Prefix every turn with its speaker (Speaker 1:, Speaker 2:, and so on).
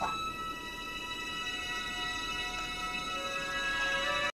Speaker 1: 吧。